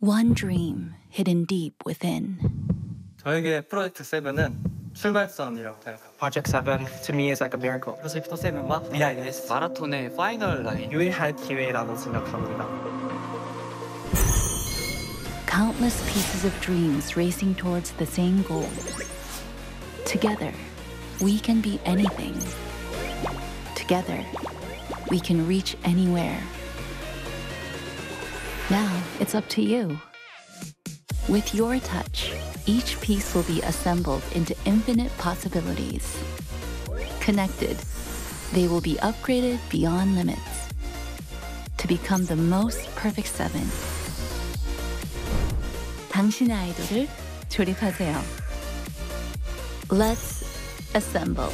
One dream hidden deep within. 저에게 프로젝트 세븐은 출발선이라고 생각합니다. Project 7 to me is like a miracle. 프로젝트 세븐과 미라이스 마라톤의 파이널 라인 유일할 기회라고 생각합니다. Countless pieces of dreams racing towards the same goal. Together, we can be anything. Together, we can reach anywhere. Now it's up to you. With your touch, each piece will be assembled into infinite possibilities. Connected, they will be upgraded beyond limits to become the most perfect seven. 당신의 아이돌을 조립하세요. Let's assemble.